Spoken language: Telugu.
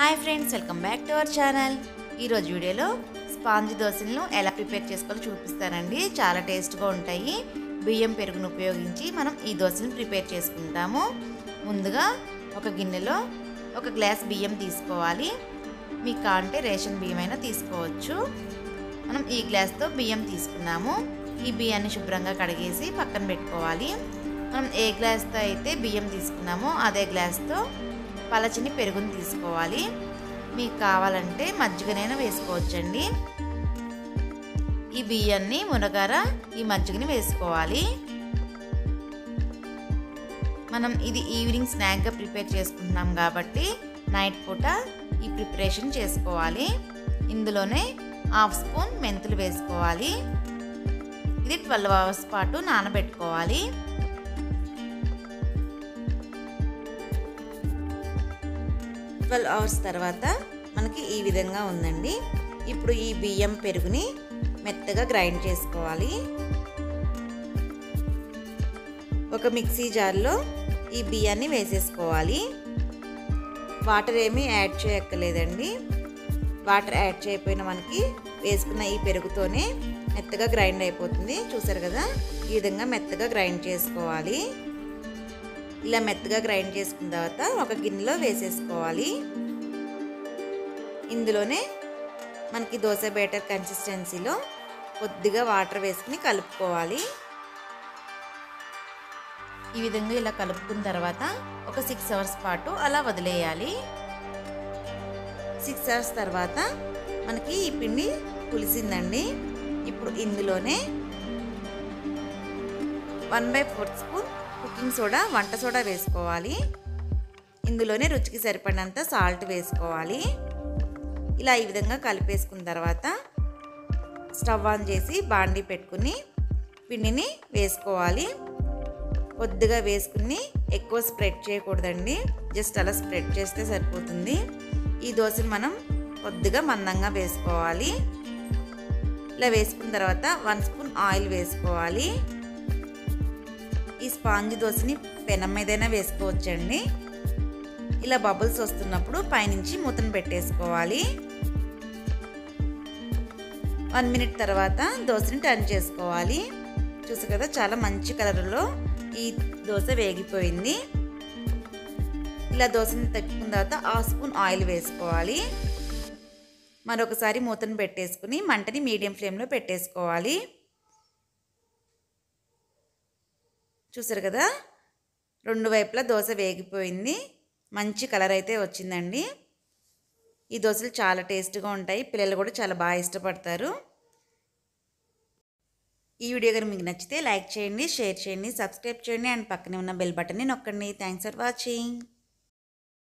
Hi friends welcome back to our channel. ఈరోజు వీడియోలో స్పాంజ్ దోశలను ఎలా ప్రిపేర్ చేసుకోవాలో చూపిస్తానండి. చాలా టేస్ట్గా ఉంటాయి. బియ్యం పెరుగును ఉపయోగించి మనం ఈ దోశలను ప్రిపేర్ చేసుకుంటాము. ముందుగా ఒక గిన్నెలో ఒక గ్లాస్ బియ్యం తీసుకోవాలి. మీకు కావాలంటే రేషన్ బియ్యం అయినా తీసుకోవచ్చు. మనం ఈ గ్లాస్తో బియ్యం తీసుకున్నాము. ఈ బియ్యాన్ని శుభ్రంగా కడిగేసి పక్కన పెట్టుకోవాలి. మనం ఏ గ్లాస్తో అయితే బియ్యం తీసుకున్నామో అదే గ్లాస్తో పలచని పెరుగుని తీసుకోవాలి. మీకు కావాలంటే మజ్జిగనైనా వేసుకోవచ్చండి. ఈ బియ్యాన్ని మునగార ఈ మజ్జిగని వేసుకోవాలి. మనం ఇది ఈవినింగ్ స్నాక్గా ప్రిపేర్ చేసుకుంటున్నాం కాబట్టి నైట్ పూట ఈ ప్రిపరేషన్ చేసుకోవాలి. ఇందులోనే హాఫ్ స్పూన్ మెంతులు వేసుకోవాలి. ఇది ట్వెల్వ్ అవర్స్ పాటు నానబెట్టుకోవాలి. ట్వెల్వ్ అవర్స్ తర్వాత మనకి ఈ విధంగా ఉందండి. ఇప్పుడు ఈ బియ్యం పెరుగుని మెత్తగా గ్రైండ్ చేసుకోవాలి. ఒక మిక్సీ జార్లో ఈ బియ్యాన్ని వేసేసుకోవాలి. వాటర్ ఏమీ యాడ్ చేయక్కర్లేదండి. వాటర్ యాడ్ చేయకపోయిన మనకి వేసుకున్న ఈ పెరుగుతోనే మెత్తగా గ్రైండ్ అయిపోతుంది. చూసారు కదా? ఈ విధంగా మెత్తగా గ్రైండ్ చేసుకోవాలి. ఇలా మెత్తగా గ్రైండ్ చేసుకున్న తర్వాత ఒక గిన్నెలో వేసేసుకోవాలి. ఇందులోనే మనకి దోశ బేటర్ కన్సిస్టెన్సీలో కొద్దిగా వాటర్ వేసుకుని కలుపుకోవాలి. ఈ విధంగా ఇలా కలుపుకున్న తర్వాత ఒక సిక్స్ అవర్స్ పాటు అలా వదిలేయాలి. సిక్స్ అవర్స్ తర్వాత మనకి ఈ పిండి పులిసిందండి. ఇప్పుడు ఇందులోనే one by fourth spoon baking soda వంట సోడా వేసుకోవాలి. ఇందులోనే రుచికి సరిపడినంత సాల్ట్ వేసుకోవాలి. ఇలా ఈ విధంగా కలిపేసుకున్న తర్వాత స్టవ్ ఆన్ చేసి బాండీ పెట్టుకుని పిండిని వేసుకోవాలి. కొద్దిగా వేసుకుని ఎక్కువ స్ప్రెడ్ చేయకూడదండి. జస్ట్ అలా స్ప్రెడ్ చేస్తే సరిపోతుంది. ఈ దోశను మనం కొద్దిగా మందంగా వేసుకోవాలి. ఇలా వేసుకున్న తర్వాత వన్ స్పూన్ ఆయిల్ వేసుకోవాలి. ఈ స్పాంజ్ దోశని పెనం మీదైనా వేసుకోవచ్చండి. ఇలా బబుల్స్ వస్తున్నప్పుడు పైనుంచి మూతను పెట్టేసుకోవాలి. వన్ మినిట్ తర్వాత దోశని టర్న్ చేసుకోవాలి. చూసు కదా చాలా మంచి కలర్లో ఈ దోశ వేగిపోయింది. ఇలా దోశని తట్టుకున్న తర్వాత హాఫ్ స్పూన్ ఆయిల్ వేసుకోవాలి. మరొకసారి మూతను పెట్టేసుకుని మంటని మీడియం ఫ్లేమ్లో పెట్టేసుకోవాలి. చూసారు కదా? రెండు వైపులా దోశ వేగిపోయింది. మంచి కలర్ అయితే వచ్చిందండి. ఈ దోశలు చాలా టేస్ట్గా ఉంటాయి. పిల్లలు కూడా చాలా బాగా ఇష్టపడతారు. ఈ వీడియో కనుక మీకు నచ్చితే లైక్ చేయండి షేర్ చేయండి సబ్స్క్రైబ్ చేయండి. అండ్ పక్కనే ఉన్న బెల్ బటన్ని నొక్కండి. Thanks for watching.